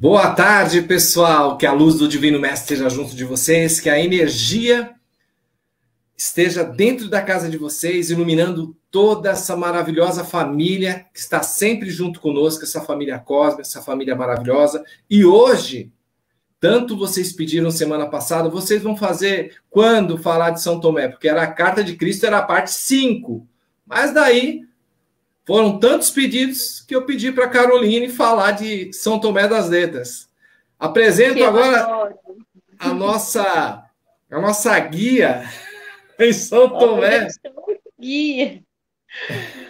Boa tarde, pessoal. Que a luz do Divino Mestre esteja junto de vocês, que a energia esteja dentro da casa de vocês, iluminando toda essa maravilhosa família que está sempre junto conosco, essa família cósmica, essa família maravilhosa. E hoje, tanto vocês pediram semana passada, vocês vão fazer quando falar de São Tomé? Porque era a carta de Cristo, era a parte 5. Mas daí foram tantos pedidos que eu pedi para a Caroline falar de São Tomé das Letras. Apresento que agora a nossa, a nossa guia em São Tomé. Guia.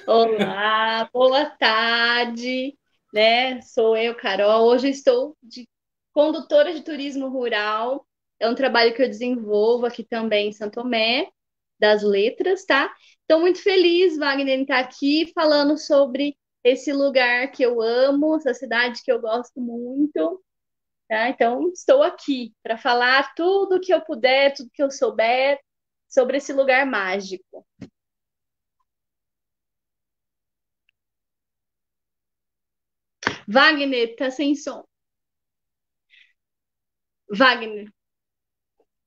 Olá, boa tarde, né? Sou eu, Carol. Hoje estou de condutora de turismo rural. É um trabalho que eu desenvolvo aqui também em São Tomé das Letras, tá? Estou muito feliz, Wagner, em estar aqui falando sobre esse lugar que eu amo, essa cidade que eu gosto muito. Tá? Então, estou aqui para falar tudo que eu puder, tudo que eu souber sobre esse lugar mágico. Wagner, tá sem som. Wagner,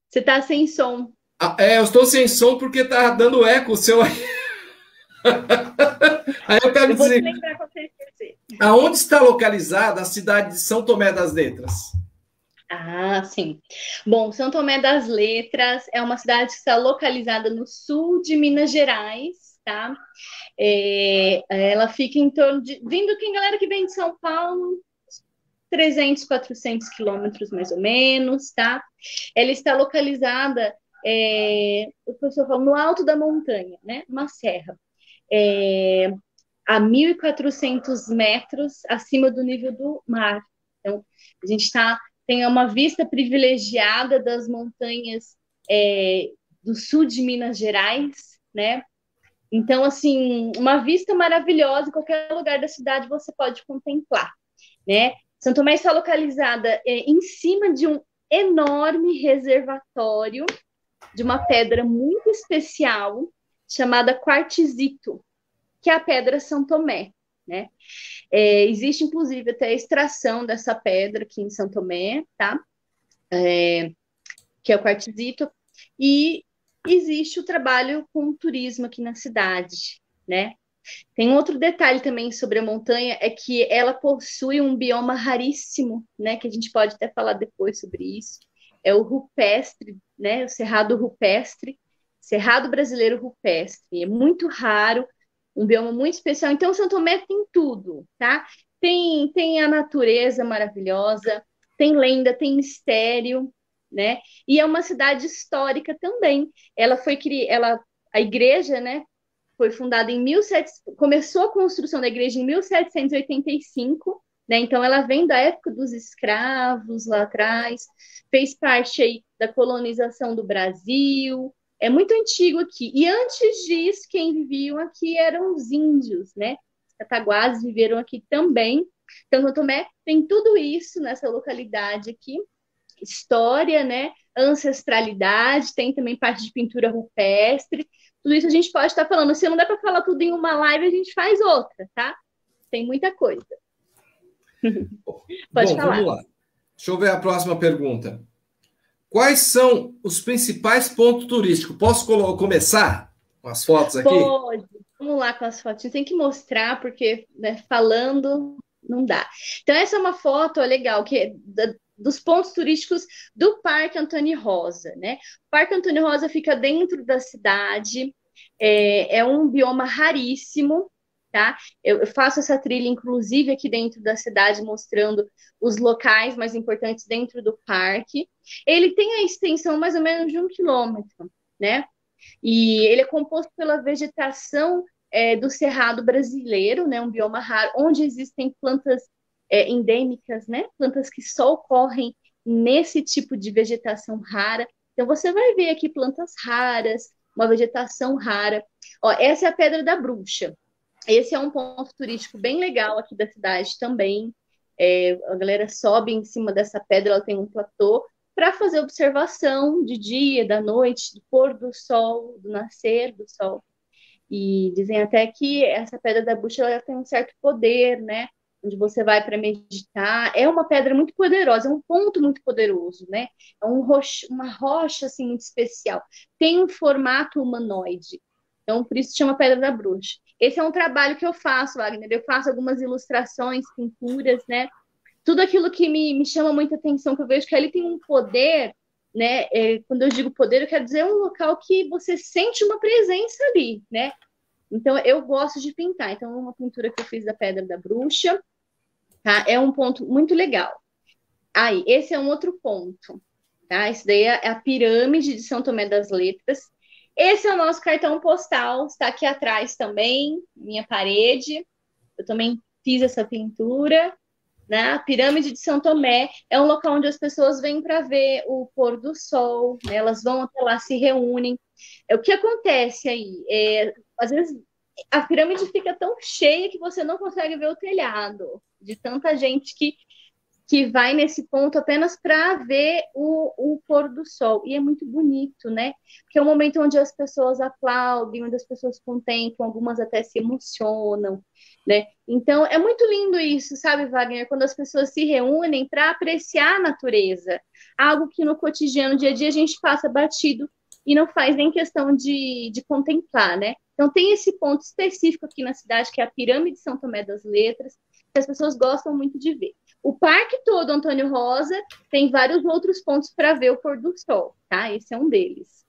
você tá sem som. Ah, é, eu estou sem som porque tá dando eco o seu aí. aí eu quero eu dizer. Lembrar você aonde está localizada a cidade de São Tomé das Letras? Ah, sim. Bom, São Tomé das Letras é uma cidade que está localizada no sul de Minas Gerais, tá? É, ela fica em torno de. Vindo quem, galera que vem de São Paulo, 300, 400 quilômetros mais ou menos, tá? Ela está localizada é, o professor falou, no alto da montanha, né? Uma serra. É, a 1.400 metros acima do nível do mar. Então, a gente está tem uma vista privilegiada das montanhas é, do sul de Minas Gerais, né? Então, assim, uma vista maravilhosa em qualquer lugar da cidade você pode contemplar, né? Santo Tomé está localizada é, em cima de um enorme reservatório de uma pedra muito especial chamada quartzito, que é a pedra São Tomé. Né? É, existe, inclusive, até a extração dessa pedra aqui em São Tomé, tá? É, que é o quartzito, e existe o trabalho com turismo aqui na cidade, né? Tem outro detalhe também sobre a montanha, é que ela possui um bioma raríssimo, né? Que a gente pode até falar depois sobre isso, é o rupestre, né? O cerrado rupestre, cerrado brasileiro rupestre. É muito raro, um bioma muito especial. Então, São Tomé tem tudo, tá? Tem, tem a natureza maravilhosa, tem lenda, tem mistério, né? E é uma cidade histórica também. Ela foi ela a igreja, né, foi fundada em 1700, começou a construção da igreja em 1785 né? Então, ela vem da época dos escravos lá atrás, fez parte aí da colonização do Brasil, é muito antigo aqui. E antes disso, quem viviam aqui eram os índios, né? Os cataguases viveram aqui também. Então, São Tomé tem tudo isso nessa localidade aqui. História, né? Ancestralidade, tem também parte de pintura rupestre. Tudo isso a gente pode estar falando. Se não der para falar tudo em uma live, a gente faz outra, tá? Tem muita coisa. Pode Bom, falar. Vamos lá. Deixa eu ver a próxima pergunta. Quais são os principais pontos turísticos? Posso começar com as fotos aqui? Pode. Vamos lá com as fotos. Tem que mostrar, porque né, falando não dá. Então, essa é uma foto legal, que é da, dos pontos turísticos do Parque Antônio Rosa, né? O Parque Antônio Rosa fica dentro da cidade, é, é um bioma raríssimo, tá? Eu, faço essa trilha, inclusive, aqui dentro da cidade, mostrando os locais mais importantes dentro do parque. Ele tem a extensão mais ou menos de um quilômetro, né? E ele é composto pela vegetação é, do Cerrado brasileiro, né? Um bioma raro, onde existem plantas é, endêmicas, né? Plantas que só ocorrem nesse tipo de vegetação rara. Então, você vai ver aqui plantas raras, uma vegetação rara. Ó, essa é a Pedra da Bruxa. Esse é um ponto turístico bem legal aqui da cidade também. É, a galera sobe em cima dessa pedra, ela tem um platô para fazer observação de dia, da noite, do pôr do sol, do nascer do sol. E dizem até que essa pedra da bucha ela tem um certo poder, né? onde você vai para meditar. É uma pedra muito poderosa, é um ponto muito poderoso, né? É um rocha, uma rocha assim muito especial. Tem um formato humanoide. Então, por isso chama Pedra da Bruxa. Esse é um trabalho que eu faço, Wagner. Eu faço algumas ilustrações, pinturas, né? Tudo aquilo que me, me chama muita atenção, que eu vejo que ele tem um poder, né? É, quando eu digo poder, eu quero dizer um local que você sente uma presença ali, né? Então, eu gosto de pintar. Então, uma pintura que eu fiz da Pedra da Bruxa, tá? É um ponto muito legal. Aí, esse é um outro ponto, tá? Esse daí é a pirâmide de São Tomé das Letras. Esse é o nosso cartão postal, está aqui atrás também, minha parede. Eu também fiz essa pintura. Né? A pirâmide de São Tomé é um local onde as pessoas vêm para ver o pôr do sol, né? elas vão até lá, se reúnem. É, o que acontece aí? É, às vezes a pirâmide fica tão cheia que você não consegue ver o telhado, de tanta gente que, que vai nesse ponto apenas para ver o, o pôr do sol. E é muito bonito, né? Porque é um momento onde as pessoas aplaudem, onde as pessoas contemplam, algumas até se emocionam, né? Então é muito lindo isso, sabe, Wagner? Quando as pessoas se reúnem para apreciar a natureza, algo que no cotidiano, dia a dia, a gente passa batido e não faz nem questão de, de contemplar, né? Então tem esse ponto específico aqui na cidade, que é a Pirâmide de São Tomé das Letras, que as pessoas gostam muito de ver. O parque todo, Antônio Rosa, tem vários outros pontos para ver o pôr do sol, tá? Esse é um deles.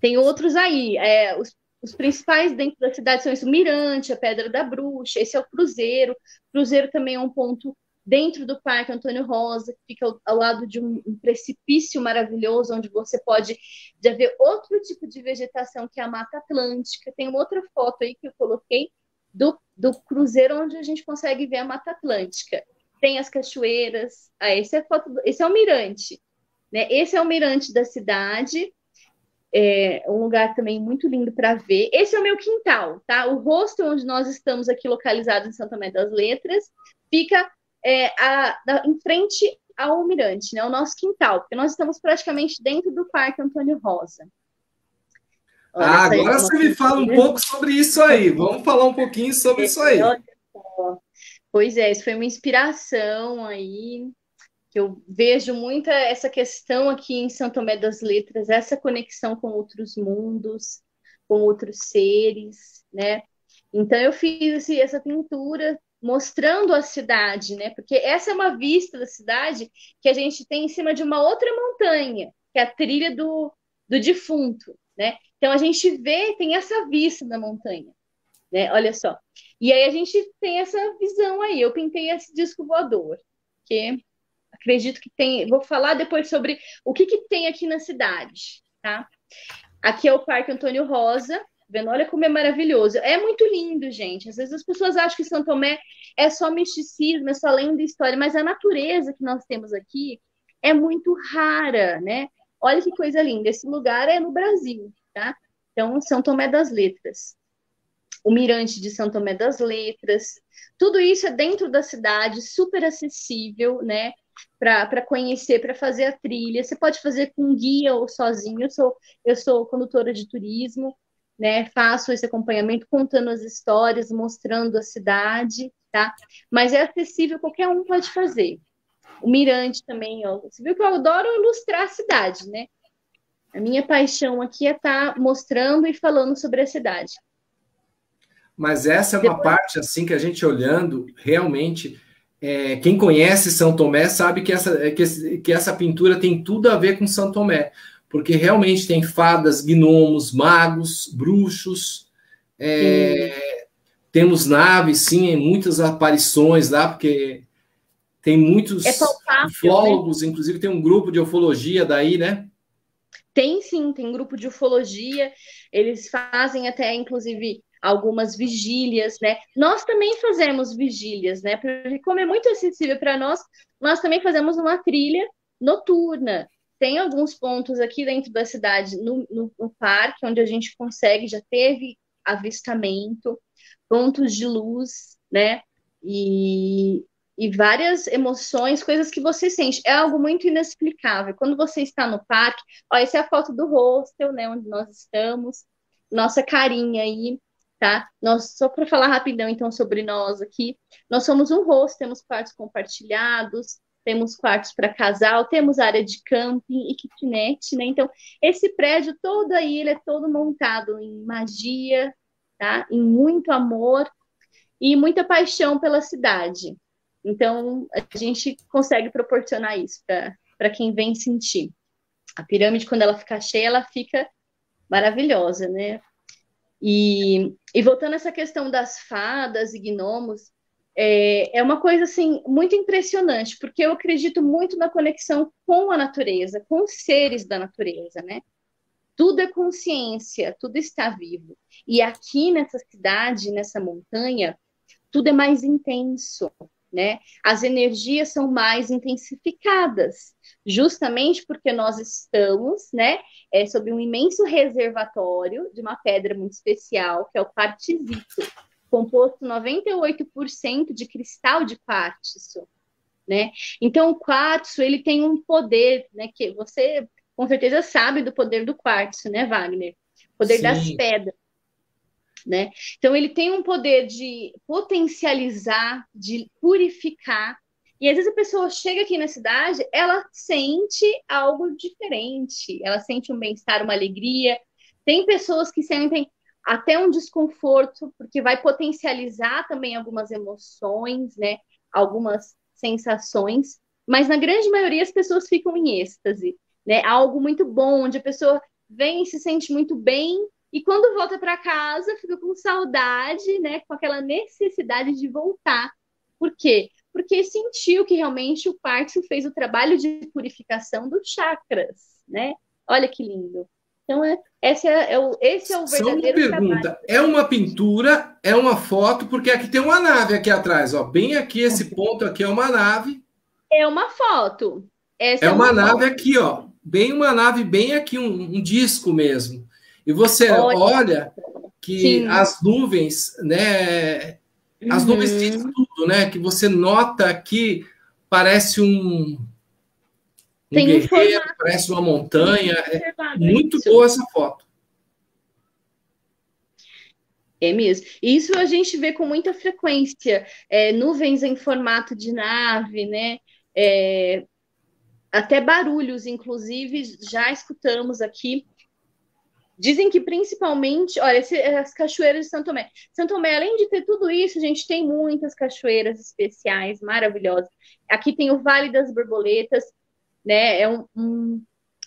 Tem outros aí, é, os, os, principais dentro da cidade são esse, o Mirante, a Pedra da Bruxa, esse é o Cruzeiro. Cruzeiro também é um ponto dentro do Parque Antônio Rosa, que fica ao, ao lado de um, um, precipício maravilhoso, onde você pode já ver outro tipo de vegetação, que é a Mata Atlântica. Tem uma outra foto aí que eu coloquei do, do cruzeiro, onde a gente consegue ver a Mata Atlântica. Tem as cachoeiras. Ah, esse é, foto, esse é o mirante. Né? Esse é o mirante da cidade. É um lugar também muito lindo para ver. Esse é o meu quintal, tá? O rosto onde nós estamos aqui localizado em Santa Tomé das Letras fica é, a, da, em frente ao Mirante, né, o nosso quintal, porque nós estamos praticamente dentro do Parque Antônio Rosa. Olha, ah, agora você me fala um pouco sobre isso aí. Vamos falar um pouquinho sobre isso aí. Pois é, isso foi uma inspiração aí, que eu vejo muita essa questão aqui em São Tomé das Letras, essa conexão com outros mundos, com outros seres, né? Então eu fiz assim, essa pintura mostrando a cidade, né? Porque essa é uma vista da cidade que a gente tem em cima de uma outra montanha, que é a trilha do, do defunto, né? Então a gente vê, tem essa vista da montanha, né? Olha só. E aí a gente tem essa visão aí. Eu pintei esse disco voador, que acredito que tem. Vou falar depois sobre o que, que tem aqui na cidade, tá? Aqui é o Parque Antônio Rosa, vendo? Olha como é maravilhoso. É muito lindo, gente. Às vezes as pessoas acham que São Tomé é só misticismo, é só lenda e história, mas a natureza que nós temos aqui é muito rara, né? Olha que coisa linda. Esse lugar é no Brasil, tá? Então, São Tomé das Letras. O Mirante de São Tomé das Letras. Tudo isso é dentro da cidade, super acessível, né? Para conhecer, para fazer a trilha. Você pode fazer com guia ou sozinho. Eu sou, eu sou condutora de turismo né? Faço esse acompanhamento contando as histórias, mostrando a cidade, tá? Mas é acessível, qualquer um pode fazer. O Mirante também, ó. Você viu que eu adoro ilustrar a cidade, né? A minha paixão aqui é estar tá mostrando e falando sobre a cidade. Mas essa é uma Depois... parte assim que a gente olhando realmente é, quem conhece São Tomé sabe que essa, que, que essa pintura tem tudo a ver com São Tomé, porque realmente tem fadas, gnomos, magos, bruxos, é, temos naves, sim, muitas aparições lá, porque tem muitos é ufólogos, né? inclusive tem um grupo de ufologia daí, né? Tem sim, tem grupo de ufologia, eles fazem até, inclusive, algumas vigílias, né? Nós também fazemos vigílias, né? Porque como é muito acessível para nós, nós também fazemos uma trilha noturna tem alguns pontos aqui dentro da cidade, no, no, no, parque, onde a gente consegue, já teve avistamento, pontos de luz, né? E, e várias emoções, coisas que você sente. É algo muito inexplicável. Quando você está no parque, ó, essa é a foto do hostel, né? Onde nós estamos, nossa carinha aí. Tá? Nós, só para falar rapidão, então, sobre nós aqui, nós somos um rosto, temos quartos compartilhados, temos quartos para casal, temos área de camping e kitnet, né? Então, esse prédio todo aí, ele é todo montado em magia, tá? Em muito amor e muita paixão pela cidade. Então, a gente consegue proporcionar isso para quem vem sentir. A pirâmide, quando ela fica cheia, ela fica maravilhosa, né? E, e voltando a essa questão das fadas e gnomos, é, é uma coisa assim muito impressionante, porque eu acredito muito na conexão com a natureza, com os seres da natureza, né? Tudo é consciência, tudo está vivo. E aqui nessa cidade, nessa montanha, tudo é mais intenso, né? As energias são mais intensificadas, justamente porque nós estamos, né, é, sob um imenso reservatório de uma pedra muito especial, que é o quartzito composto 98% de cristal de quartzo, né? Então o quartzo ele tem um poder, né? Que você com certeza sabe do poder do quartzo, né, Wagner? Poder Sim. das pedras, né? Então ele tem um poder de potencializar, de purificar. E às vezes a pessoa chega aqui na cidade, ela sente algo diferente, ela sente um bem-estar, uma alegria. Tem pessoas que sentem até um desconforto, porque vai potencializar também algumas emoções, né? Algumas sensações, mas na grande maioria as pessoas ficam em êxtase, né? Algo muito bom, onde a pessoa vem e se sente muito bem e quando volta para casa fica com saudade, né? Com aquela necessidade de voltar. Por quê? Porque sentiu que realmente o quartzo fez o trabalho de purificação dos chakras, né? Olha que lindo. Então, é, esse, é, é o, esse é o verdadeiro Só uma pergunta, trabalho. é uma pintura, é uma foto, porque aqui tem uma nave aqui atrás, ó, bem aqui, esse ponto aqui é uma nave. É uma foto. Essa é, é uma, uma nave aqui, ó, bem uma nave, bem aqui, um, um disco mesmo. E você olha, olha que Sim. as nuvens, né, as uhum. nuvens dizem tudo, né, que você nota que parece um um Tem guerreiro, um parece uma montanha. É muito isso. boa essa foto. É mesmo. Isso a gente vê com muita frequência. É, nuvens em formato de nave, né? É, até barulhos, inclusive, já escutamos aqui. Dizem que principalmente, olha, as cachoeiras de Santo Tomé. Santo Tomé, além de ter tudo isso, a gente tem muitas cachoeiras especiais, maravilhosas. Aqui tem o Vale das Borboletas, né? É um, um,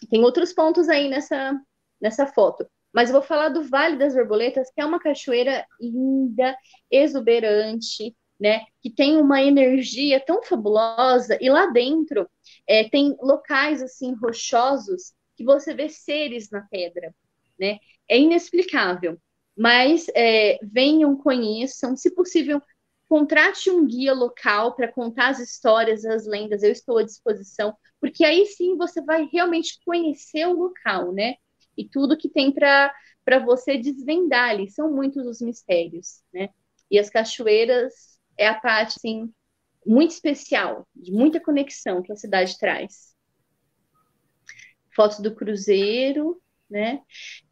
tem outros pontos aí nessa, nessa foto. Mas eu vou falar do Vale das Borboletas, que é uma cachoeira linda, exuberante, né? Que tem uma energia tão fabulosa. E lá dentro é, tem locais assim rochosos que você vê seres na pedra, né? É inexplicável. Mas é, venham, conheçam, se possível, contrate um guia local para contar as histórias, as lendas, eu estou à disposição, porque aí sim você vai realmente conhecer o local, né? E tudo que tem para você desvendar ali, são muitos os mistérios, né? E as cachoeiras é a parte, assim, muito especial, de muita conexão que a cidade traz. Fotos do cruzeiro, né?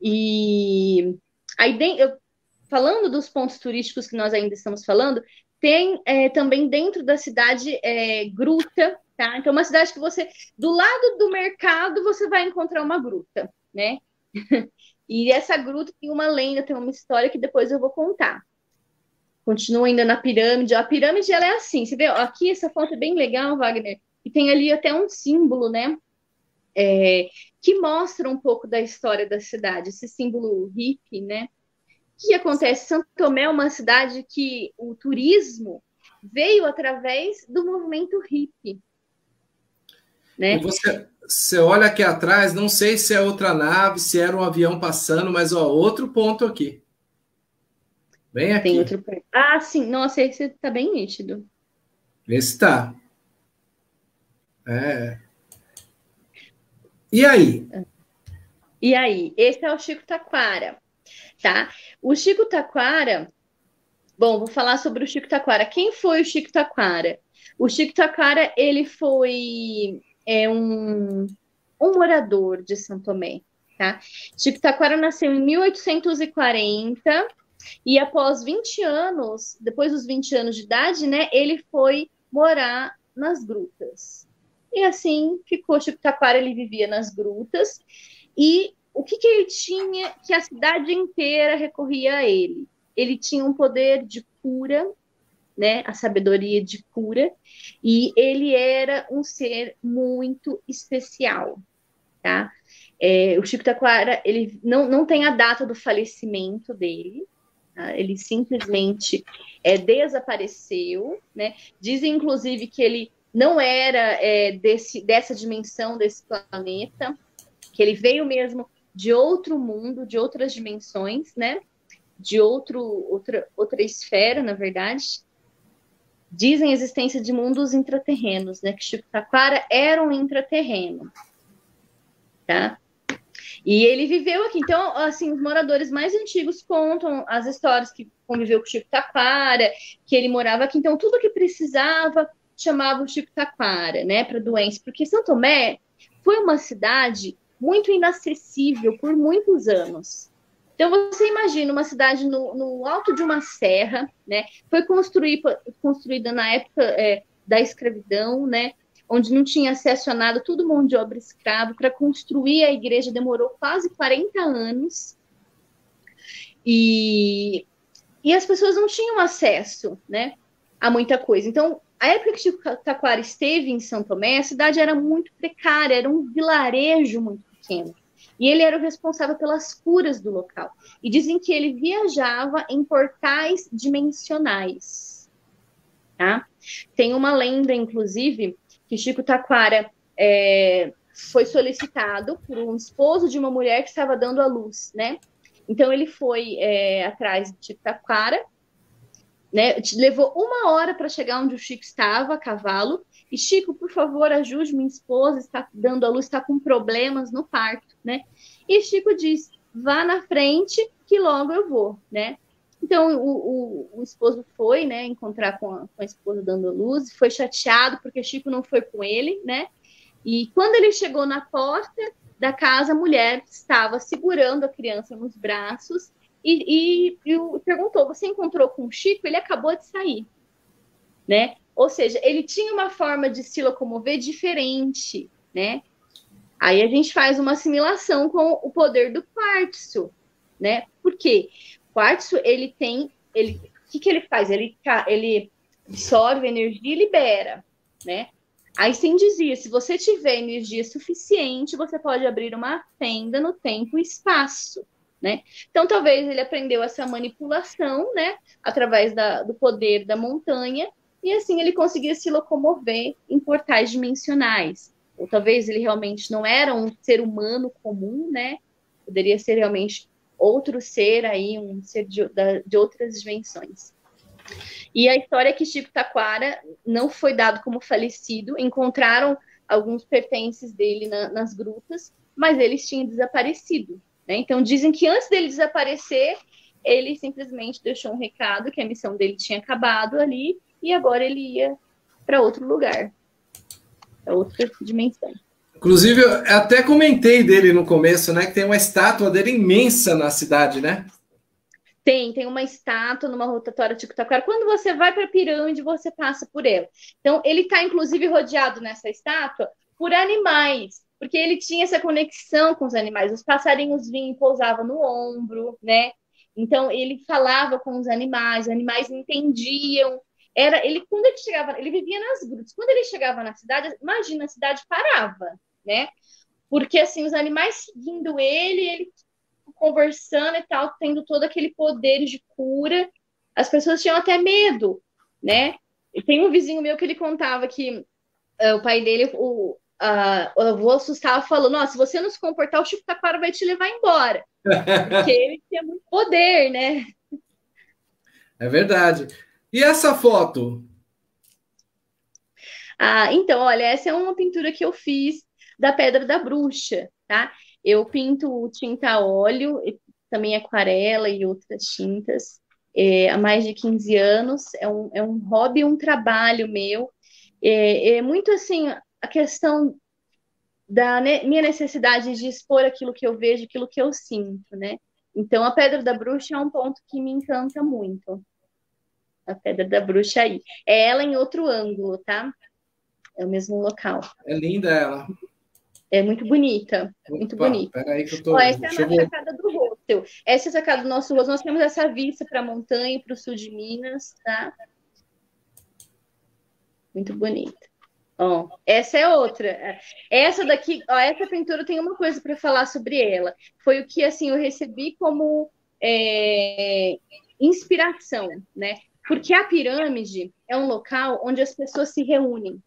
E aí, falando dos pontos turísticos que nós ainda estamos falando, tem é, também dentro da cidade é, gruta, tá? Então, uma cidade que você, do lado do mercado, você vai encontrar uma gruta, né? e essa gruta tem uma lenda, tem uma história que depois eu vou contar. Continua ainda na pirâmide. A pirâmide ela é assim, você vê, aqui essa foto é bem legal, Wagner, e tem ali até um símbolo, né? É, que mostra um pouco da história da cidade, esse símbolo hippie, né? O que acontece? Santo Tomé é uma cidade que o turismo veio através do movimento hippie. Né? Você, você olha aqui atrás, não sei se é outra nave, se era um avião passando, mas ó, outro ponto aqui. Bem aqui. Tem outro ponto. Ah, sim. Nossa, esse está bem nítido. Esse está. É. E aí? E aí? Esse é o Chico Taquara tá? O Chico Taquara, bom, vou falar sobre o Chico Taquara. Quem foi o Chico Taquara? O Chico Taquara, ele foi é, um, um morador de São Tomé, tá? Chico Taquara nasceu em 1840 E após 20 anos, depois dos 20 anos de idade, né, ele foi morar nas grutas. E assim ficou Chico Taquara, ele vivia nas grutas. E o que, que ele tinha que a cidade inteira recorria a ele? Ele tinha um poder de cura, né, a sabedoria de cura, e ele era um ser muito especial, tá? É, o Chico Taquara, ele não, não tem a data do falecimento dele, tá? ele simplesmente é, desapareceu, né? Dizem, inclusive, que ele não era é, desse, dessa dimensão, desse planeta, que ele veio mesmo de outro mundo, de outras dimensões, né? De outro, outra, outra esfera, na verdade. Dizem a existência de mundos intraterrenos, né? Que Chico Taquara era um intraterreno, tá? E ele viveu aqui. Então, assim, os moradores mais antigos contam as histórias que conviveu com o Chico Taquara, que ele morava aqui. Então, tudo que precisava chamava o Chico Taquara, né, para doença, porque São Tomé foi uma cidade muito inacessível por muitos anos. Então você imagina uma cidade no, no alto de uma serra, né? Foi construída, na época é, da escravidão, né? Onde não tinha acesso a nada, tudo mão de obra escravo. Para construir a igreja demorou quase 40 anos. E, e as pessoas não tinham acesso, né? A muita coisa. Então, a época que Chico Taquara esteve em São Tomé, a cidade era muito precária, era um vilarejo muito pequeno. E ele era o responsável pelas curas do local. E dizem que ele viajava em portais dimensionais. Tá? Tem uma lenda, inclusive, que Chico Taquara é, foi solicitado por um esposo de uma mulher que estava dando à luz, né? Então ele foi é, atrás de Chico Taquara né? Levou uma hora para chegar onde o Chico estava, a cavalo. E Chico, por favor, ajude minha esposa, está dando a luz, está com problemas no parto, né? E Chico diz: vá na frente, que logo eu vou, né? Então o, o, o esposo foi, né, encontrar com a, com a esposa dando a luz, foi chateado porque Chico não foi com ele, né? E quando ele chegou na porta da casa, a mulher estava segurando a criança nos braços e, e, e perguntou: você encontrou com o Chico? Ele acabou de sair, né? Ou seja, ele tinha uma forma de se locomover diferente, né? Aí a gente faz uma assimilação com o poder do quartzo, né? Por quê? O quartzo, ele tem, ele, o que, que ele faz? Ele, ele absorve energia e libera, né? Aí sim dizia, se você tiver energia suficiente, você pode abrir uma fenda no tempo e espaço né? Então, talvez ele aprendeu essa manipulação, né, através da, do poder da montanha, e assim ele conseguia se locomover em portais dimensionais. Ou talvez ele realmente não era um ser humano comum, né? Poderia ser realmente outro ser aí, um ser de, de outras dimensões. E a história é que Chico Taquara não foi dado como falecido, encontraram alguns pertences dele na, nas grutas, mas eles tinham desaparecido. Né? Então, dizem que antes dele desaparecer, ele simplesmente deixou um recado que a missão dele tinha acabado ali e agora ele ia para outro lugar, para outra dimensão. Inclusive, eu até comentei dele no começo, né? Que tem uma estátua dele imensa na cidade, né? Tem, tem uma estátua numa rotatória de Taquara. Quando você vai para a pirâmide, você passa por ela. Então, ele está, inclusive, rodeado nessa estátua por animais porque ele tinha essa conexão com os animais. Os passarinhos vinham e pousavam no ombro, né? Então ele falava com os animais, os animais entendiam. Era ele quando ele chegava, ele vivia nas grutas. Quando ele chegava na cidade, imagina a cidade parava, né? Porque assim os animais seguindo ele, ele conversando e tal, tendo todo aquele poder de cura, as pessoas tinham até medo, né? E tem um vizinho meu que ele contava que uh, o pai dele, o, uh, o avô assustava falando: Nossa, se você não se comportar, o Chico Taquara vai te levar embora. Porque ele tinha muito poder, né? É verdade. E essa foto? Ah, então, olha, essa é uma pintura que eu fiz da Pedra da Bruxa, tá? Eu pinto tinta a óleo, também aquarela e outras tintas é, há mais de 15 anos. É um, é um hobby, um trabalho meu. É, é muito assim, a questão da minha necessidade de expor aquilo que eu vejo, aquilo que eu sinto, né? Então, a Pedra da Bruxa é um ponto que me encanta muito. A Pedra da Bruxa aí. É ela em outro ângulo, tá? É o mesmo local. É linda ela. É muito bonita. Opa, muito bonita. Peraí que eu tô... Ó, essa é a nossa sacada do hostel. Essa é a sacada do nosso hostel. Nós temos essa vista para a montanha, para o sul de Minas, tá? Muito bonita. Ó, essa é outra. Essa daqui, ó, essa pintura tem uma coisa para falar sobre ela. Foi o que assim eu recebi como é, inspiração, né? Porque a pirâmide é um local onde as pessoas se reúnem,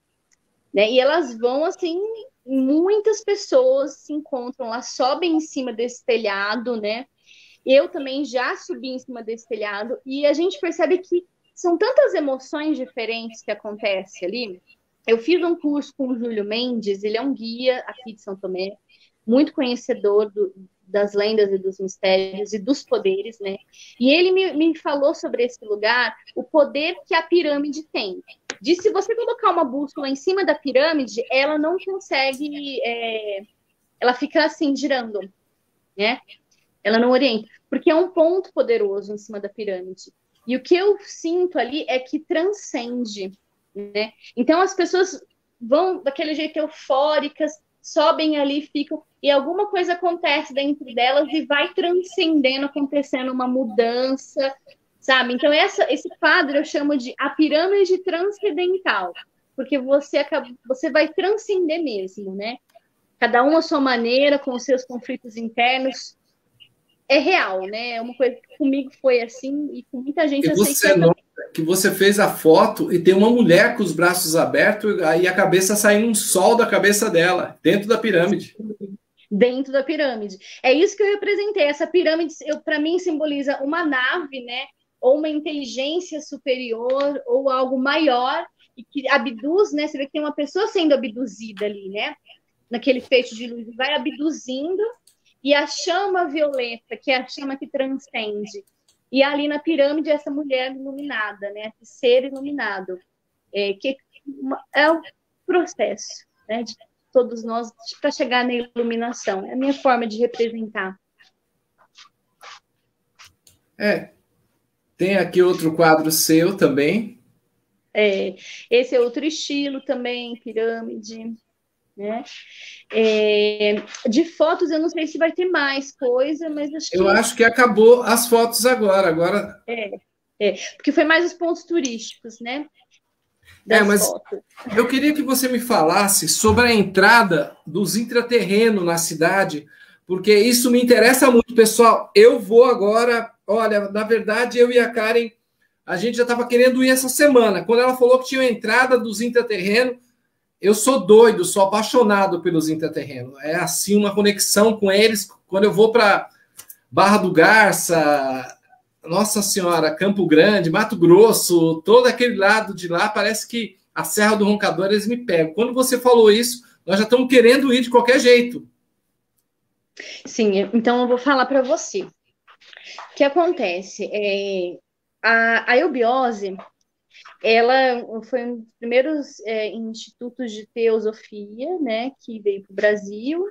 né? E elas vão assim, muitas pessoas se encontram lá, sobem em cima desse telhado, né? Eu também já subi em cima desse telhado e a gente percebe que são tantas emoções diferentes que acontecem ali eu fiz um curso com o Júlio Mendes, ele é um guia aqui de São Tomé, muito conhecedor do, das lendas e dos mistérios e dos poderes, né? E ele me, me, falou sobre esse lugar, o poder que a pirâmide tem. De se você colocar uma bússola em cima da pirâmide, ela não consegue, é, ela fica assim girando, né? Ela não orienta, porque é um ponto poderoso em cima da pirâmide. E o que eu sinto ali é que transcende né? Então as pessoas vão daquele jeito eufóricas, sobem ali, ficam e alguma coisa acontece dentro delas e vai transcendendo, acontecendo uma mudança, sabe? Então essa, esse quadro eu chamo de a pirâmide transcendental, porque você acaba, você vai transcender mesmo, né? Cada um à sua maneira, com os seus conflitos internos, é real, né? É uma coisa que comigo foi assim e com muita gente e você sei que você fez a foto e tem uma mulher com os braços abertos aí a cabeça saindo um sol da cabeça dela dentro da pirâmide. Dentro da pirâmide. É isso que eu representei. Essa pirâmide, para mim, simboliza uma nave, né? Ou uma inteligência superior ou algo maior e que abduz, né? Você vê que tem uma pessoa sendo abduzida ali, né? Naquele fecho de luz, vai abduzindo e a chama violeta, que é a chama que transcende. E ali na pirâmide, essa mulher iluminada, né? Esse ser iluminado, é, que é o processo né, de todos nós para chegar na iluminação. É a minha forma de representar. É. Tem aqui outro quadro seu também. É, esse é outro estilo também, pirâmide. Né? É, de fotos, eu não sei se vai ter mais coisa, mas acho que. Eu acho que acabou as fotos agora. agora... É, é porque foi mais os pontos turísticos, né? Das é, mas fotos. eu queria que você me falasse sobre a entrada dos intraterrenos na cidade, porque isso me interessa muito, pessoal. Eu vou agora. Olha, na verdade, eu e a Karen, a gente já estava querendo ir essa semana. Quando ela falou que tinha entrada dos intraterrenos, eu sou doido, sou apaixonado pelos intraterrenos. É assim uma conexão com eles. Quando eu vou para Barra do Garça, Nossa Senhora, Campo Grande, Mato Grosso, todo aquele lado de lá, parece que a Serra do Roncador eles me pegam. Quando você falou isso, nós já estamos querendo ir de qualquer jeito. Sim, então eu vou falar para você. O que acontece? É, a, a eubiose ela foi um dos primeiros é, institutos de teosofia, né, que veio para o Brasil.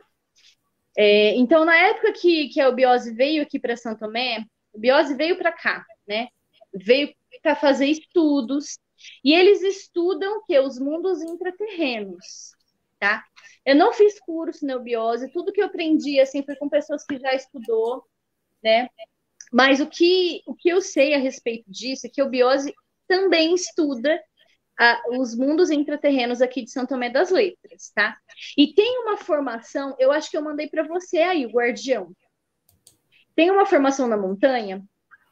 É, então, na época que, que a Biose veio aqui para São Tomé, a Biose veio para cá, né, veio para fazer estudos, e eles estudam que os mundos intraterrenos, tá? Eu não fiz curso na Biose, tudo que eu aprendi assim foi com pessoas que já estudou, né? Mas o que, o que eu sei a respeito disso é que a Biose também estuda os mundos intraterrenos aqui de São Tomé das Letras, tá? E tem uma formação, eu acho que eu mandei para você aí, o Guardião. Tem uma formação na montanha.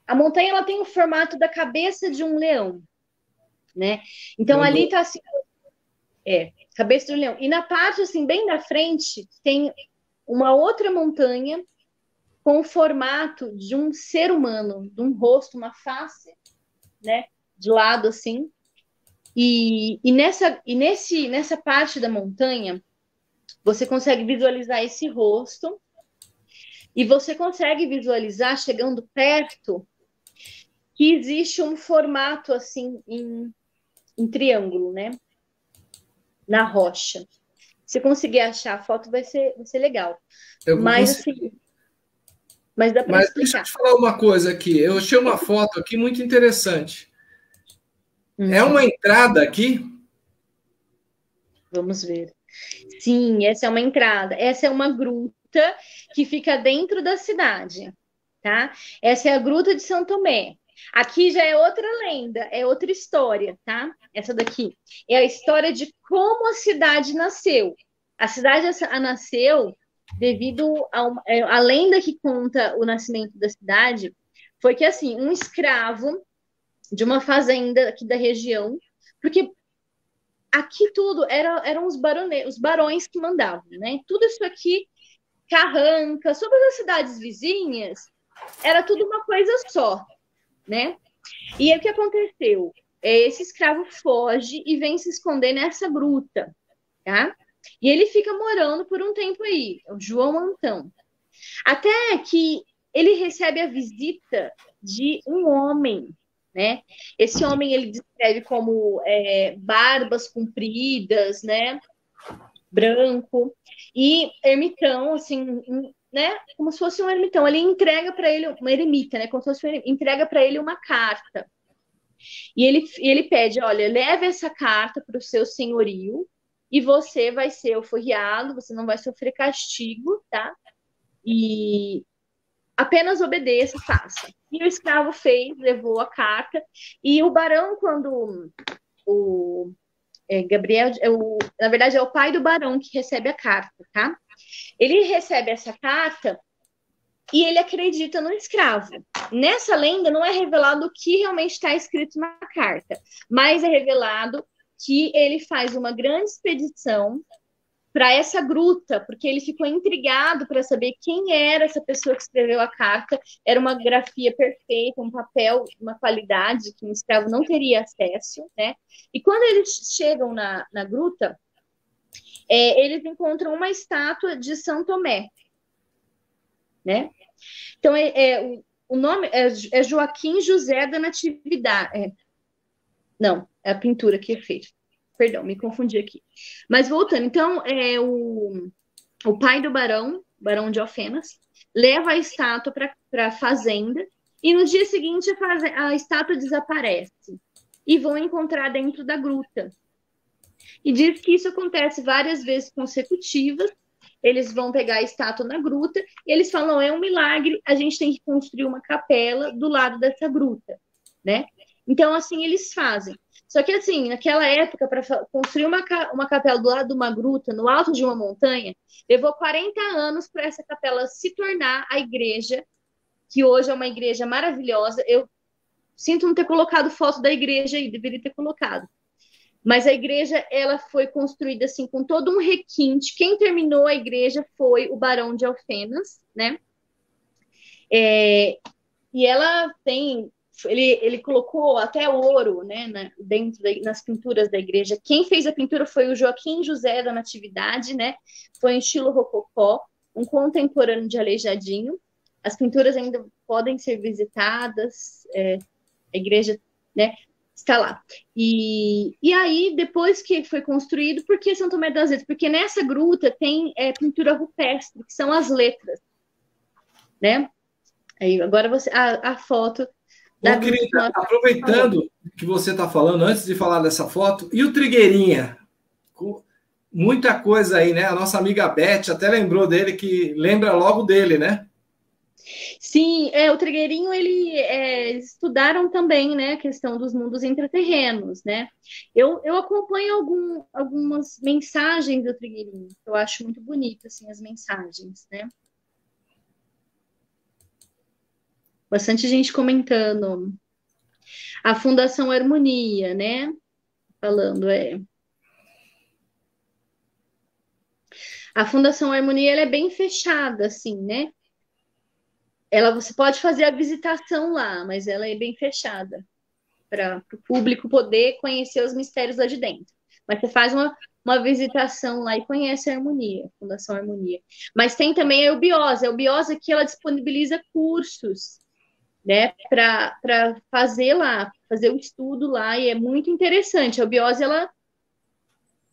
A montanha ela tem o formato da cabeça de um leão, né? Então uhum. ali tá assim, é, cabeça de um leão. E na parte assim bem da frente tem uma outra montanha com o formato de um ser humano, de um rosto, uma face, né? De lado assim. E, e, nessa, e nesse, nessa parte da montanha, você consegue visualizar esse rosto e você consegue visualizar, chegando perto, que existe um formato assim em, em triângulo, né? Na rocha. Se conseguir achar a foto, vai ser, vai ser legal. Mas assim. Mas dá para explicar. Deixa eu te falar uma coisa aqui. Eu achei uma foto aqui muito interessante. Hum. É uma entrada aqui? Vamos ver. Sim, essa é uma entrada. Essa é uma gruta que fica dentro da cidade, tá? Essa é a Gruta de São Tomé. Aqui já é outra lenda, é outra história, tá? Essa daqui é a história de como a cidade nasceu. A cidade nasceu devido a, uma, é, a lenda que conta o nascimento da cidade foi que assim um escravo de uma fazenda aqui da região, porque aqui tudo era, eram os, barone, os barões que mandavam, né? Tudo isso aqui, Carranca, sobre as cidades vizinhas, era tudo uma coisa só, né? E aí o que aconteceu? Esse escravo foge e vem se esconder nessa gruta, tá? E ele fica morando por um tempo aí, o João Antão. Até que ele recebe a visita de um homem, né? Esse homem ele descreve como é, barbas compridas, né? Branco e ermitão, assim, né? Como se fosse um ermitão. Ele entrega para ele uma eremita, né? Como se fosse entrega para ele uma carta. E ele, ele pede, olha, leve essa carta para o seu senhorio e você vai ser euforriado, você não vai sofrer castigo, tá? E apenas obedeça, faça. E o escravo fez, levou a carta, e o barão, quando o é, Gabriel, é o, na verdade, é o pai do barão que recebe a carta, tá? Ele recebe essa carta e ele acredita no escravo. Nessa lenda não é revelado o que realmente está escrito na carta, mas é revelado que ele faz uma grande expedição para essa gruta, porque ele ficou intrigado para saber quem era essa pessoa que escreveu a carta. Era uma grafia perfeita, um papel, uma qualidade que um escravo não teria acesso, né? E quando eles chegam na, na gruta, é, eles encontram uma estátua de São Tomé, né? Então, é, é o, o, nome é, é, Joaquim José da Natividade. É, não, é a pintura que é feita. Perdão, me confundi aqui. Mas voltando, então, é o, o pai do barão, barão de Alfenas, leva a estátua para a fazenda e no dia seguinte a, a estátua desaparece e vão encontrar dentro da gruta. E diz que isso acontece várias vezes consecutivas. Eles vão pegar a estátua na gruta e eles falam: é um milagre, a gente tem que construir uma capela do lado dessa gruta, né? Então, assim, eles fazem. Só que, assim, naquela época, para construir uma, uma capela do lado de uma gruta, no alto de uma montanha, levou 40 anos para essa capela se tornar a igreja, que hoje é uma igreja maravilhosa. Eu sinto não ter colocado foto da igreja aí, deveria ter colocado. Mas a igreja, ela foi construída, assim, com todo um requinte. Quem terminou a igreja foi o Barão de Alfenas, né? É, e ela tem ele, ele colocou até ouro né, na, dentro da, nas pinturas da igreja. Quem fez a pintura foi o Joaquim José da Natividade, né? Foi em estilo rococó, um contemporâneo de Aleijadinho. As pinturas ainda podem ser visitadas, é, a igreja né, está lá. E, e aí, depois que foi construído, por que São Tomé das Letras? Porque nessa gruta tem é, pintura rupestre, que são as letras. Né? Aí, agora você a, a foto Ô, querida, aproveitando que você está falando, antes de falar dessa foto, e o Trigueirinha? Muita coisa aí, né? A nossa amiga Beth até lembrou dele, que lembra logo dele, né? Sim, é, o Trigueirinho, ele é, estudaram também, né, a questão dos mundos intraterrenos, né? Eu, eu acompanho algum, algumas mensagens do Trigueirinho, eu acho muito bonito, assim, as mensagens, né? Bastante gente comentando. A Fundação Harmonia, né? Falando, é. A Fundação Harmonia ela é bem fechada, assim, né? Ela você pode fazer a visitação lá, mas ela é bem fechada para o público poder conhecer os mistérios lá de dentro. Mas você faz uma, uma visitação lá e conhece a Harmonia, Fundação Harmonia. Mas tem também a Eubiose. A Eubiose que ela disponibiliza cursos né, para fazer lá, fazer o estudo lá, e é muito interessante. A biose, ela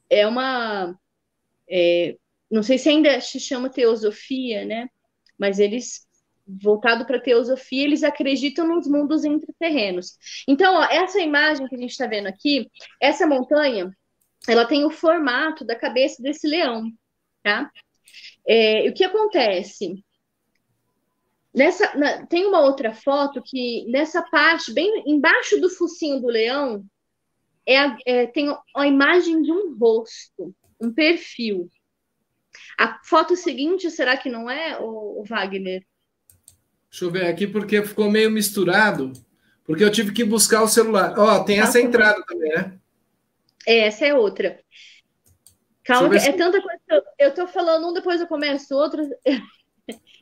é uma. É, não sei se ainda se chama teosofia, né? Mas eles voltado para teosofia, eles acreditam nos mundos intraterrenos. Então, ó, essa imagem que a gente está vendo aqui, essa montanha, ela tem o formato da cabeça desse leão, tá? É, o que acontece? Nessa, na, tem uma outra foto que nessa parte, bem embaixo do focinho do leão, é, a, é tem a imagem de um rosto, um perfil. A foto seguinte, será que não é, o, o Wagner? Deixa eu ver aqui, porque ficou meio misturado, porque eu tive que buscar o celular. Ó, oh, tem essa entrada também, né? É, essa é outra. Calma, é tanta coisa. Eu, eu tô falando um, depois eu começo outro.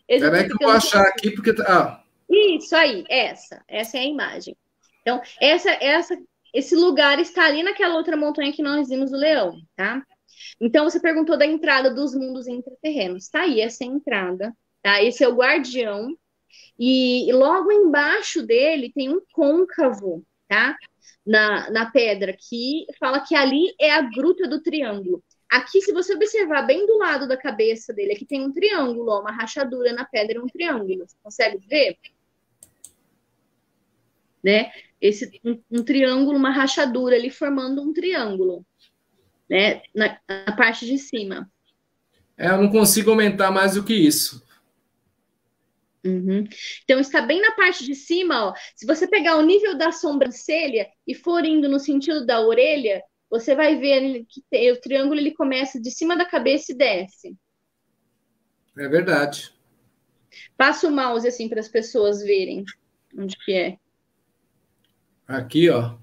Peraí que eu vou achar aqui, porque. Tá, ah. Isso aí, essa. Essa é a imagem. Então, essa, essa, esse lugar está ali naquela outra montanha que nós vimos o leão, tá? Então, você perguntou da entrada dos mundos intraterrenos. Tá aí essa é entrada, tá? Esse é o guardião e, logo embaixo dele tem um côncavo, tá? Na, na pedra, que fala que ali é a gruta do triângulo. Aqui, se você observar bem do lado da cabeça dele, aqui tem um triângulo, ó, uma rachadura na pedra, um triângulo. Você consegue ver? Né? Esse um, um triângulo, uma rachadura ali formando um triângulo, né? Na, na parte de cima. É, eu não consigo aumentar mais do que isso. Uhum. Então está bem na parte de cima, ó. Se você pegar o nível da sobrancelha e for indo no sentido da orelha, você vai ver que tem, o triângulo ele começa de cima da cabeça e desce. É verdade. Passa o mouse assim para as pessoas verem onde que é. Aqui, ó.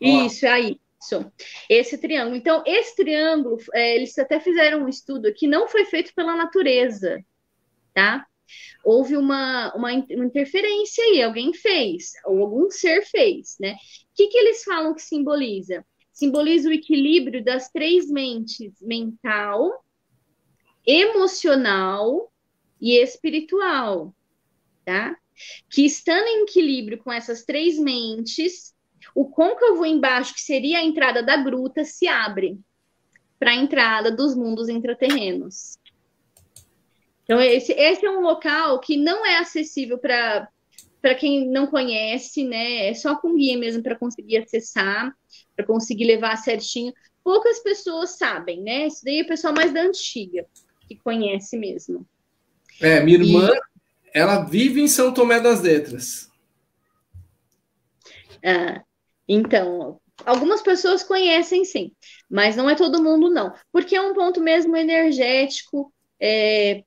Isso, ó. aí. Isso. Esse triângulo. Então, esse triângulo, é, eles até fizeram um estudo que não foi feito pela natureza, tá? houve uma, uma, uma, interferência aí, alguém fez, ou algum ser fez, né? O que, que eles falam que simboliza? Simboliza o equilíbrio das três mentes, mental, emocional e espiritual, tá? Que estando em equilíbrio com essas três mentes, o côncavo embaixo, que seria a entrada da gruta, se abre para a entrada dos mundos intraterrenos. Então, esse, esse é um local que não é acessível para para quem não conhece, né? É só com guia mesmo para conseguir acessar, para conseguir levar certinho. Poucas pessoas sabem, né? Isso daí é o pessoal mais da antiga que conhece mesmo. É, minha irmã, e... ela vive em São Tomé das Letras. Ah, então, algumas pessoas conhecem sim, mas não é todo mundo não, porque é um ponto mesmo energético, é,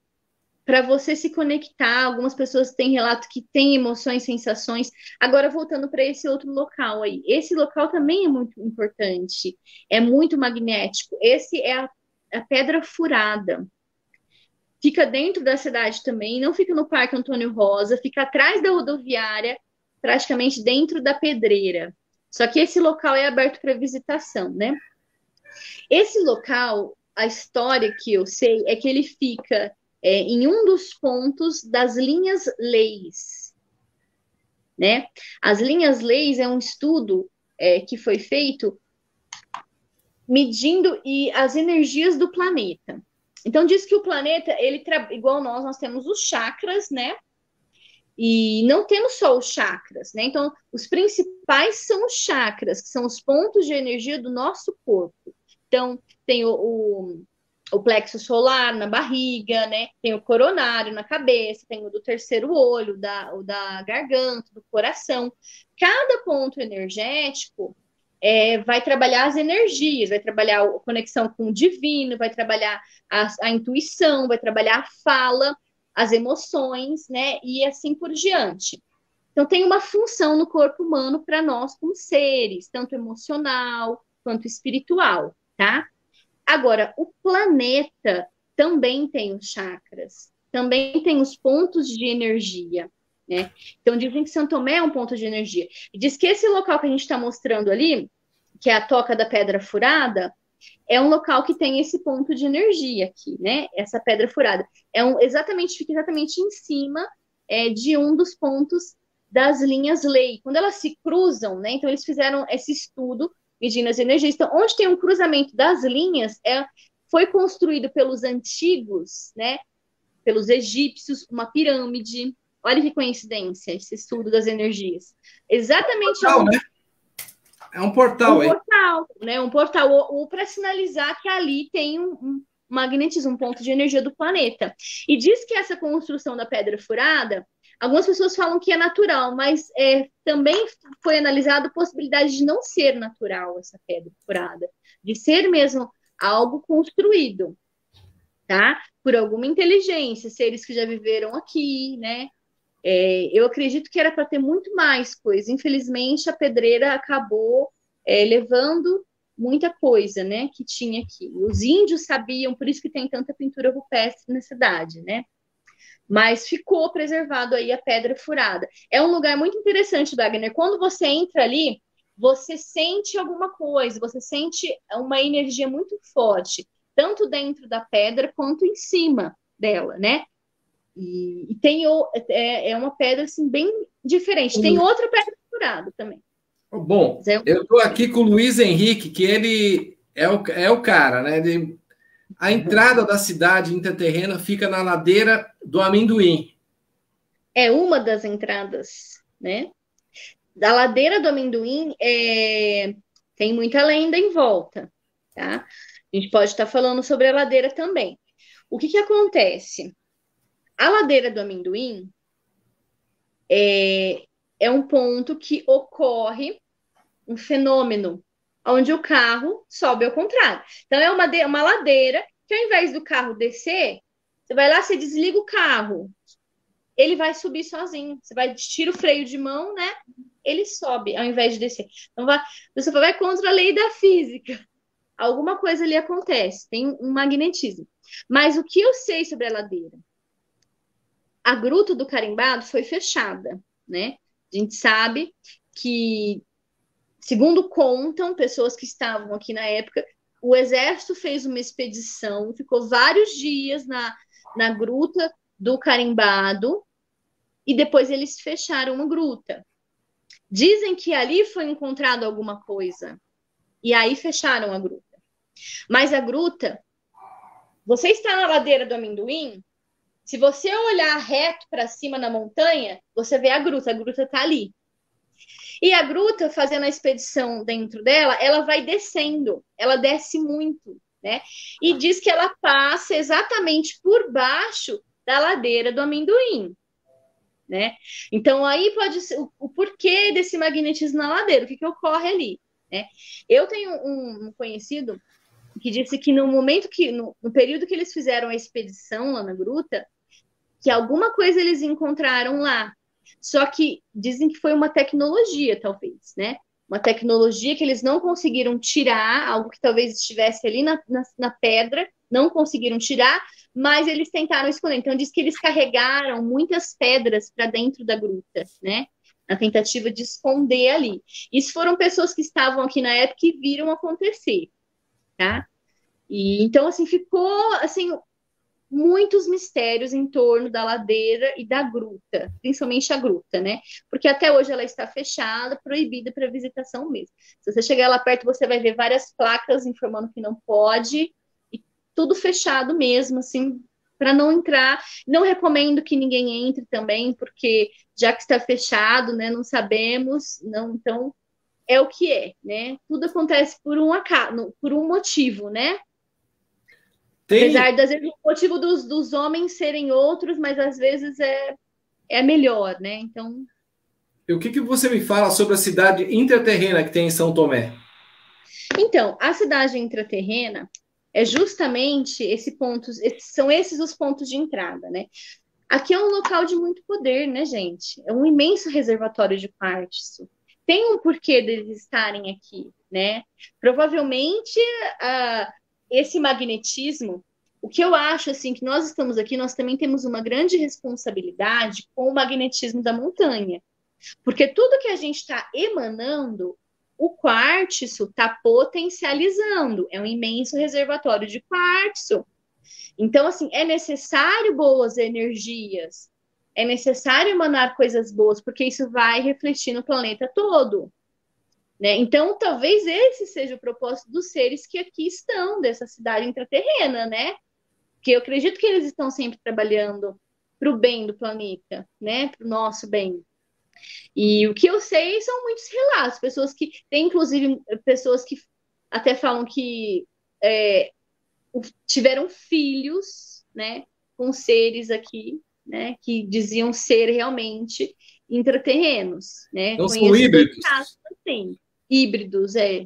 para você se conectar. Algumas pessoas têm relato que têm emoções, sensações. Agora, voltando para esse outro local aí. Esse local também é muito importante, é muito magnético. Esse é a, a Pedra Furada. Fica dentro da cidade também, não fica no Parque Antônio Rosa, fica atrás da rodoviária, praticamente dentro da pedreira. Só que esse local é aberto para visitação, né? Esse local, a história que eu sei é que ele fica é, em um dos pontos das linhas leis. Né? As linhas leis é um estudo é, que foi feito medindo e as energias do planeta. Então diz que o planeta, ele igual nós, nós temos os chakras, né? E não temos só os chakras, né? Então, os principais são os chakras, que são os pontos de energia do nosso corpo. Então, tem o, o o plexo solar na barriga, né? Tem o coronário na cabeça, tem o do terceiro olho, da, o da garganta, do coração. Cada ponto energético é, vai trabalhar as energias, vai trabalhar a conexão com o divino, vai trabalhar a, a intuição, vai trabalhar a fala, as emoções, né? E assim por diante. Então, tem uma função no corpo humano para nós como seres, tanto emocional quanto espiritual, tá? Agora, o planeta também tem os chakras, também tem os pontos de energia. Né? Então, dizem que São Tomé é um ponto de energia. Diz que esse local que a gente está mostrando ali, que é a Toca da Pedra Furada, é um local que tem esse ponto de energia aqui, né? Essa pedra furada. É um, exatamente, fica exatamente em cima é, de um dos pontos das linhas lei. Quando elas se cruzam, né? Então, eles fizeram esse estudo medindo as energias. Então, onde tem um cruzamento das linhas, é, foi construído pelos antigos, né, pelos egípcios, uma pirâmide, Olha que coincidência esse estudo das energias. Exatamente. É um portal, né? É um portal, um portal, né? Um portal, ou, ou para sinalizar que ali tem um, um magnetismo, um ponto de energia do planeta. E diz que essa construção da pedra furada, algumas pessoas falam que é natural, mas é, também foi analisada a possibilidade de não ser natural essa pedra furada, de ser mesmo algo construído, tá? Por alguma inteligência, seres que já viveram aqui, né? É, eu acredito que era para ter muito mais coisa. Infelizmente, a pedreira acabou é, levando muita coisa, né, que tinha aqui. Os índios sabiam, por isso que tem tanta pintura rupestre na cidade, né? Mas ficou preservado aí a pedra furada. É um lugar muito interessante, Wagner. Quando você entra ali, você sente alguma coisa, você sente uma energia muito forte, tanto dentro da pedra quanto em cima dela, né? E, e tem é, é uma pedra assim bem diferente. Tem outra pedra furada também. Bom, eu estou aqui com o Luiz Henrique, que ele é o, é o cara, né? Ele, a entrada da cidade interterrena fica na ladeira do amendoim. É uma das entradas, né? Da ladeira do amendoim é... tem muita lenda em volta, tá? A gente pode estar falando sobre a ladeira também. O que, que acontece? A ladeira do amendoim é, é um ponto que ocorre um fenômeno onde o carro sobe ao contrário. Então, é uma, uma ladeira que, ao invés do carro descer, você vai lá, você desliga o carro, ele vai subir sozinho. Você vai tira o freio de mão, né? Ele sobe ao invés de descer. Então, vai, você vai contra a lei da física. Alguma coisa ali acontece, tem um magnetismo. Mas o que eu sei sobre a ladeira? A gruta do carimbado foi fechada, né? A gente sabe que, segundo contam pessoas que estavam aqui na época, o exército fez uma expedição, ficou vários dias na, na gruta do carimbado e depois eles fecharam a gruta. Dizem que ali foi encontrado alguma coisa e aí fecharam a gruta. Mas a gruta, você está na ladeira do amendoim, se você olhar reto para cima na montanha, você vê a gruta, a gruta está ali. E a gruta, fazendo a expedição dentro dela, ela vai descendo, ela desce muito, né? E diz que ela passa exatamente por baixo da ladeira do amendoim, né? Então aí pode ser o, o porquê desse magnetismo na ladeira, o que, que ocorre ali, né? Eu tenho um, um conhecido que disse que no momento que, no, no período que eles fizeram a expedição lá na gruta, que alguma coisa eles encontraram lá. Só que dizem que foi uma tecnologia, talvez, né? Uma tecnologia que eles não conseguiram tirar, algo que talvez estivesse ali na, na, na pedra, não conseguiram tirar, mas eles tentaram esconder. Então, diz que eles carregaram muitas pedras para dentro da gruta, né? Na tentativa de esconder ali. Isso foram pessoas que estavam aqui na época e viram acontecer, tá? E então, assim, ficou assim muitos mistérios em torno da ladeira e da gruta, principalmente a gruta, né? Porque até hoje ela está fechada, proibida para visitação mesmo. Se você chegar lá perto, você vai ver várias placas informando que não pode, e tudo fechado mesmo, assim, para não entrar. Não recomendo que ninguém entre também, porque já que está fechado, né, não sabemos, não, então é o que é, né? Tudo acontece por um acaso, por um motivo, né? Tem... Apesar das vezes o motivo dos, dos homens serem outros, mas às vezes é, é melhor, né? Então. E o que, que você me fala sobre a cidade intraterrena que tem em São Tomé? Então, a cidade intraterrena é justamente esse ponto, são esses os pontos de entrada, né? Aqui é um local de muito poder, né, gente? É um imenso reservatório de quartzo. Tem um porquê deles estarem aqui, né? Provavelmente uh, esse magnetismo, o que eu acho assim que nós estamos aqui, nós também temos uma grande responsabilidade com o magnetismo da montanha, porque tudo que a gente está emanando, o quartzo está potencializando, é um imenso reservatório de quartzo. Então, assim, é necessário boas energias, é necessário emanar coisas boas, porque isso vai refletir no planeta todo. Né? Então, talvez esse seja o propósito dos seres que aqui estão, dessa cidade intraterrena, né? Porque eu acredito que eles estão sempre trabalhando para o bem do planeta, né? Para o nosso bem. E o que eu sei são muitos relatos, pessoas que tem inclusive pessoas que até falam que é, tiveram filhos, né, com seres aqui, né, que diziam ser realmente intraterrenos, né? Então são híbridos. Casos assim, híbridos, é,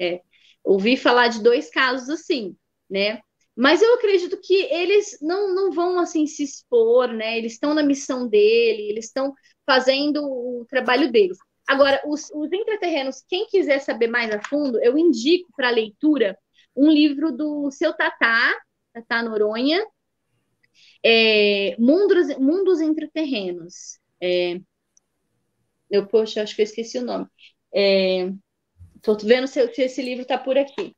é. Ouvi falar de dois casos assim, né? Mas eu acredito que eles não, não vão assim se expor, né? Eles estão na missão dele, eles estão fazendo o trabalho deles. Agora, os, os intraterrenos, quem quiser saber mais a fundo, eu indico para leitura um livro do seu Tatá, Tatá Noronha, é, Mundos, Mundos Intraterrenos. É, eu, poxa, acho que eu esqueci o nome. Estou vendo se, se esse livro está por aqui.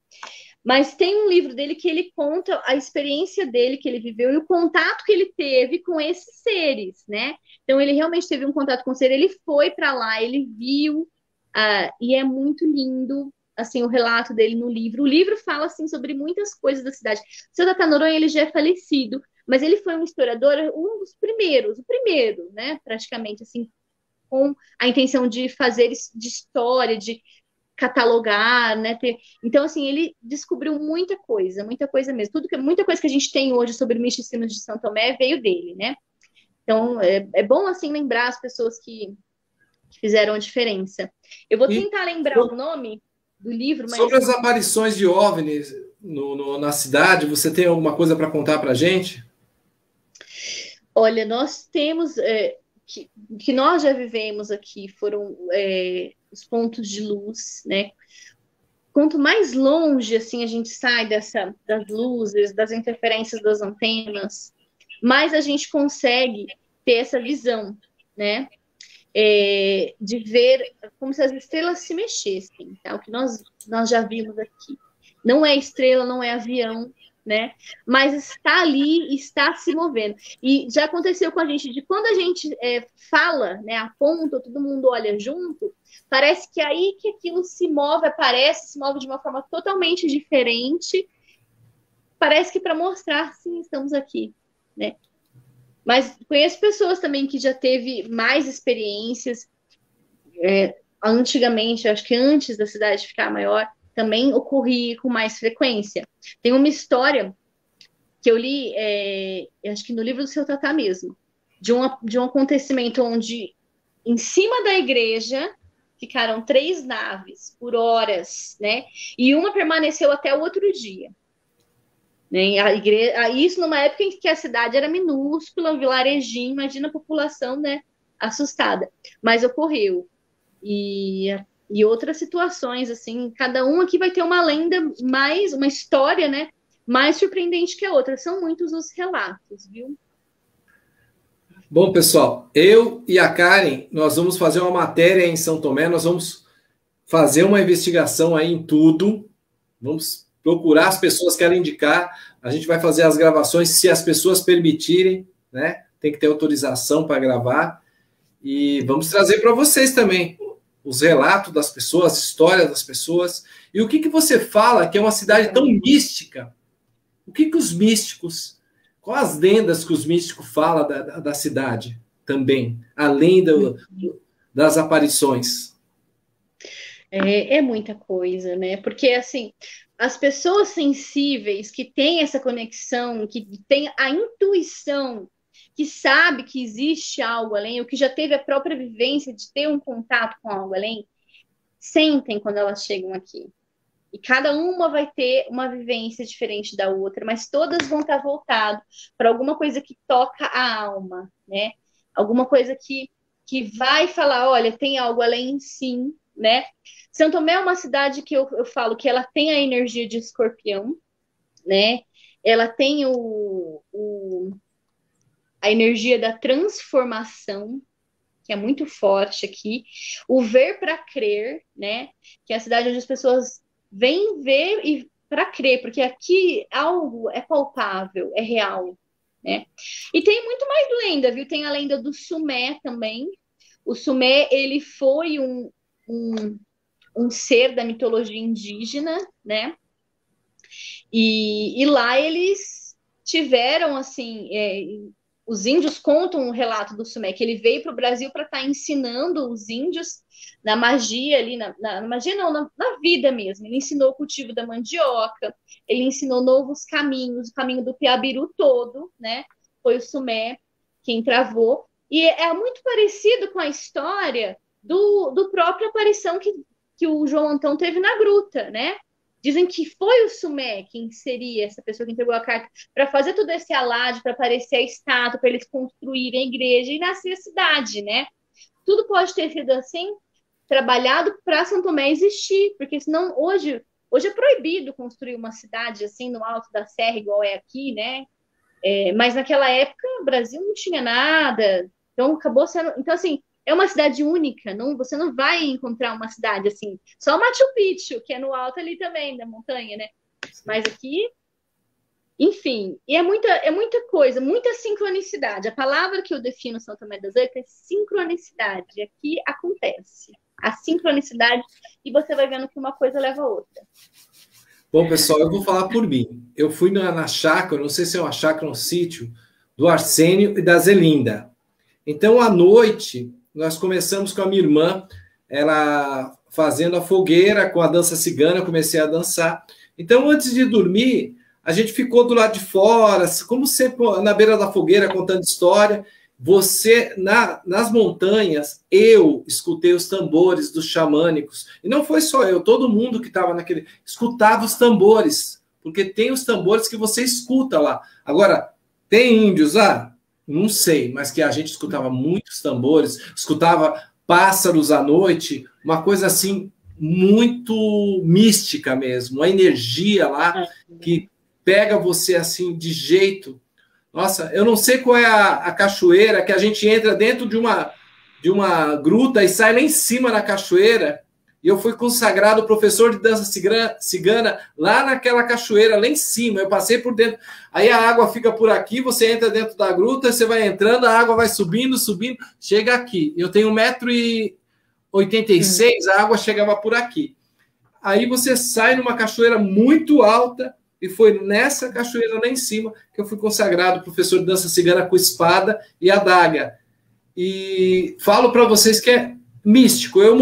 Mas tem um livro dele que ele conta a experiência dele que ele viveu e o contato que ele teve com esses seres, né? Então ele realmente teve um contato com o ser, ele foi para lá, ele viu, uh, e é muito lindo assim o relato dele no livro. O livro fala assim sobre muitas coisas da cidade. O seu Tata Noronha ele já é falecido, mas ele foi um historiador, um dos primeiros, o primeiro, né? Praticamente assim, com a intenção de fazer de história, de catalogar, né? Ter... Então, assim, ele descobriu muita coisa, muita coisa mesmo. Tudo que, muita coisa que a gente tem hoje sobre o misticismo de São Tomé veio dele, né? Então, é, é bom, assim, lembrar as pessoas que, que fizeram a diferença. Eu vou tentar e, lembrar o nome do livro, mas... Sobre as aparições de OVNIs no, no, na cidade, você tem alguma coisa para contar para gente? Olha, nós temos... É, que, que nós já vivemos aqui foram é, os pontos de luz, né? Quanto mais longe assim a gente sai dessa das luzes, das interferências das antenas, mais a gente consegue ter essa visão, né? É, de ver como se as estrelas se mexessem, tá? O que nós nós já vimos aqui. Não é estrela, não é avião, né? Mas está ali, está se movendo. E já aconteceu com a gente de quando a gente é, fala, né, aponta, todo mundo olha junto, parece que aí que aquilo se move, aparece, se move de uma forma totalmente diferente. Parece que para mostrar, sim, estamos aqui, né? Mas conheço pessoas também que já teve mais experiências. É, antigamente, acho que antes da cidade ficar maior, também ocorria com mais frequência. Tem uma história que eu li, é, acho que no livro do seu Tatá mesmo, de um, de um acontecimento onde, em cima da igreja, ficaram três naves por horas, né? E uma permaneceu até o outro dia. Né? A igreja, isso numa época em que a cidade era minúscula, um vilarejinho, imagina a população, né? Assustada. Mas ocorreu. E e outras situações, assim, cada um aqui vai ter uma lenda mais, uma história, né, mais surpreendente que a outra. São muitos os relatos, viu? Bom, pessoal, eu e a Karen, nós vamos fazer uma matéria em São Tomé, nós vamos fazer uma investigação aí em tudo, vamos procurar as pessoas que querem indicar, a gente vai fazer as gravações se as pessoas permitirem, né? Tem que ter autorização para gravar e vamos trazer para vocês também os relatos das pessoas, a história das pessoas. E o que, que você fala que é uma cidade tão mística? O que, que os místicos, quais as lendas que os místicos falam da, da, da cidade também, além do, das aparições? É, é muita coisa, né? Porque, assim, as pessoas sensíveis que têm essa conexão, que têm a intuição que sabe que existe algo além, ou que já teve a própria vivência de ter um contato com algo além, sentem quando elas chegam aqui. E cada uma vai ter uma vivência diferente da outra, mas todas vão estar voltadas para alguma coisa que toca a alma, né? Alguma coisa que, que vai falar, olha, tem algo além sim, né? Santo Tomé é uma cidade que eu, eu falo que ela tem a energia de escorpião, né? Ela tem o, o a energia da transformação, que é muito forte aqui, o ver para crer, né? Que é a cidade onde as pessoas vêm ver e para crer, porque aqui algo é palpável, é real, né? E tem muito mais lenda, viu? Tem a lenda do Sumé também. O Sumé, ele foi um, um, um ser da mitologia indígena, né? E, e lá eles tiveram, assim, é, os índios contam um relato do Sumé, que ele veio para o Brasil para estar tá ensinando os índios na magia ali, na, na, na magia não, na, na, vida mesmo. Ele ensinou o cultivo da mandioca, ele ensinou novos caminhos, o caminho do Piabiru todo, né? Foi o Sumé quem travou. E é muito parecido com a história do, do próprio aparição que, que o João Antão teve na gruta, né? Dizem que foi o Sumé quem seria essa pessoa que entregou a carta para fazer todo esse alarde, para aparecer a estátua, para eles construírem a igreja e nascer a cidade, né? Tudo pode ter sido assim, trabalhado para São Tomé existir, porque senão hoje, hoje é proibido construir uma cidade assim no alto da serra, igual é aqui, né? É, mas naquela época o Brasil não tinha nada, então acabou sendo. Então, assim, é uma cidade única, não, você não vai encontrar uma cidade assim, só Machu Picchu, que é no alto ali também, da montanha, né? Mas aqui, enfim, e é muita, é muita coisa, muita sincronicidade. A palavra que eu defino São Tomé das Letras é sincronicidade. Aqui acontece a sincronicidade e você vai vendo que uma coisa leva a outra. Bom, pessoal, eu vou falar por mim. Eu fui na, na chácara, não sei se é uma chácara ou um sítio, do Arsênio e da Zelinda. Então, à noite, nós começamos com a minha irmã, ela fazendo a fogueira com a dança cigana, comecei a dançar. Então, antes de dormir, a gente ficou do lado de fora, como sempre na beira da fogueira, contando história. Você, na, nas montanhas, eu escutei os tambores dos xamânicos. E não foi só eu, todo mundo que estava naquele. escutava os tambores. Porque tem os tambores que você escuta lá. Agora, tem índios lá? Não sei, mas que a gente escutava muitos tambores, escutava pássaros à noite, uma coisa assim muito mística mesmo, uma energia lá é. que pega você assim de jeito. Nossa, eu não sei qual é a, a cachoeira que a gente entra dentro de uma de uma gruta e sai lá em cima na cachoeira e eu fui consagrado professor de dança cigana lá naquela cachoeira, lá em cima. Eu passei por dentro. Aí a água fica por aqui, você entra dentro da gruta, você vai entrando, a água vai subindo, subindo, chega aqui. Eu tenho 1,86m, hum. a água chegava por aqui. Aí você sai numa cachoeira muito alta, e foi nessa cachoeira lá em cima que eu fui consagrado professor de dança cigana com espada e adaga. E falo para vocês que é místico. Eu,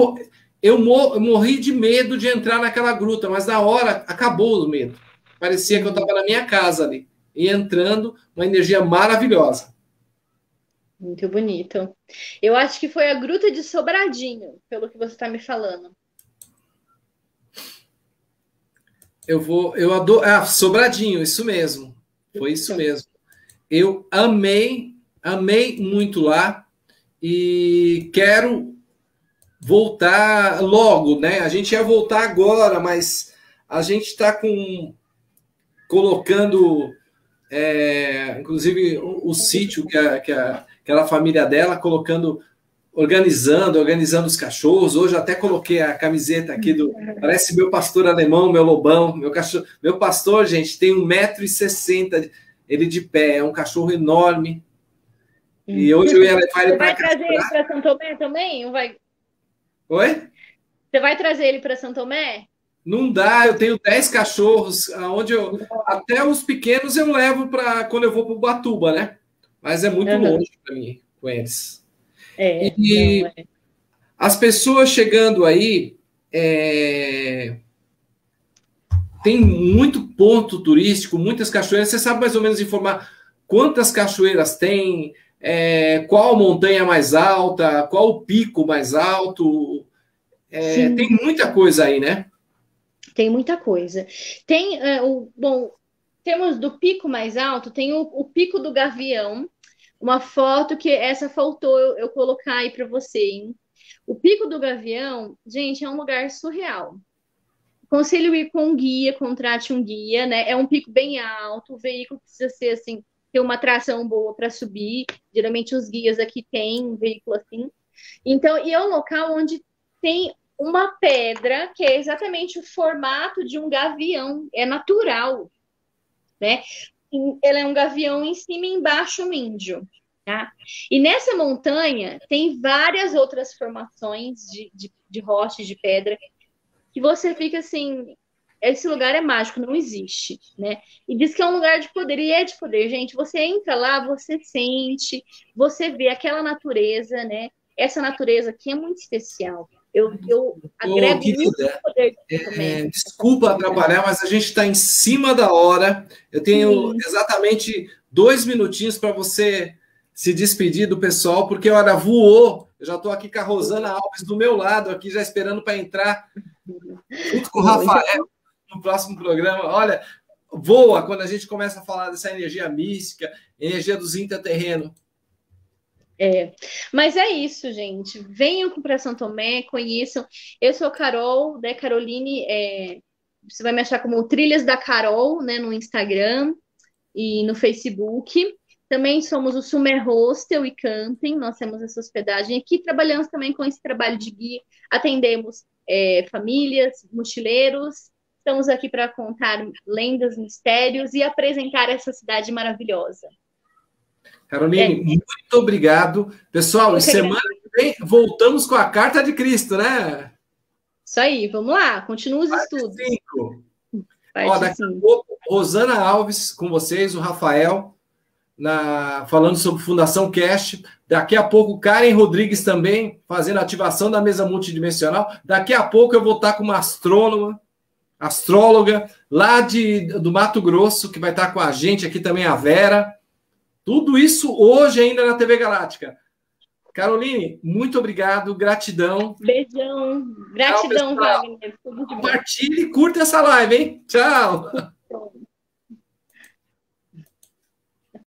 eu, morri de medo de entrar naquela gruta, mas na hora acabou o medo. Parecia que eu estava na minha casa ali. E entrando, uma energia maravilhosa. Muito bonito. Eu acho que foi a Gruta de Sobradinho, pelo que você está me falando. Eu vou, eu adoro. Ah, Sobradinho, isso mesmo. Foi isso mesmo. Eu amei, amei muito lá e quero voltar logo, né? A gente ia voltar agora, mas a gente está com colocando, é, inclusive o, o sítio que, a, que a, aquela família dela colocando, organizando, organizando os cachorros. Hoje até coloquei a camiseta aqui do, parece meu pastor alemão, meu lobão, meu cachorro, meu pastor, gente, tem 1,60m, ele de pé, é um cachorro enorme. E hoje eu ia levar ele para. Vai trazer ele para São Tomé também? Vai Oi? Você vai trazer ele para São Tomé? Não dá, eu tenho 10 cachorros, onde eu até os pequenos eu levo para quando eu vou para o Batuba, né? Mas é muito uhum. longe para mim com eles. É, e não, é. as pessoas chegando aí é... tem muito ponto turístico, muitas cachoeiras. Você sabe mais ou menos informar quantas cachoeiras tem? É, qual montanha mais alta, qual o pico mais alto. É, tem muita coisa aí, né? Tem muita coisa. Tem é, o bom, temos do pico mais alto, tem o, o, pico do Gavião, uma foto que essa faltou eu, eu colocar aí para você. Hein? O pico do Gavião, gente, é um lugar surreal. Conselho ir com um guia, contrate um guia, né? É um pico bem alto, o veículo precisa ser assim ter uma tração boa para subir. Geralmente os guias aqui têm um veículo assim. Então, e é um local onde tem uma pedra que é exatamente o formato de um gavião, é natural, né? Ela é um gavião em cima e embaixo um índio. Tá? E nessa montanha tem várias outras formações de, de, de rochas, de pedra, que você fica assim. Esse lugar é mágico, não existe, né? E diz que é um lugar de poder, e é de poder, gente. Você entra lá, você sente, você vê aquela natureza, né? Essa natureza aqui é muito especial. Eu, eu agrego oh, muito poder é, Desculpa atrapalhar, mas a gente está em cima da hora. Eu tenho Sim. exatamente dois minutinhos para você se despedir do pessoal, porque a hora voou. Eu já estou aqui com a Rosana Alves do meu lado, aqui já esperando para entrar junto com o Rafael no próximo programa. Olha, voa quando a gente começa a falar dessa energia mística, energia dos interterrenos. É, mas é isso, gente. Venham para São Tomé, conheçam. Eu sou Carol, né? Caroline, é, você vai me achar como Trilhas da Carol, né? No Instagram e no Facebook. Também somos o Summer Hostel e Camping, nós temos essa hospedagem aqui. Trabalhamos também com esse trabalho de guia, atendemos é, famílias, mochileiros. Estamos aqui para contar lendas, mistérios e apresentar essa cidade maravilhosa. Caroline, é. muito obrigado. Pessoal, semana que vem voltamos com a Carta de Cristo, né? Isso aí, vamos lá, continua os estudos. Cinco. Ó, daqui a pouco, Rosana Alves com vocês, o Rafael, na, falando sobre Fundação Cast. Daqui a pouco, Karen Rodrigues também, fazendo ativação da mesa multidimensional. Daqui a pouco eu vou estar com uma astrônoma, astróloga, lá de, do Mato Grosso, que vai estar com a gente aqui também, a Vera. Tudo isso hoje ainda na TV Galáctica. Caroline, muito obrigado, gratidão. Beijão, gratidão, Tchau, Wagner. Compartilhe e curta essa live, hein? Tchau.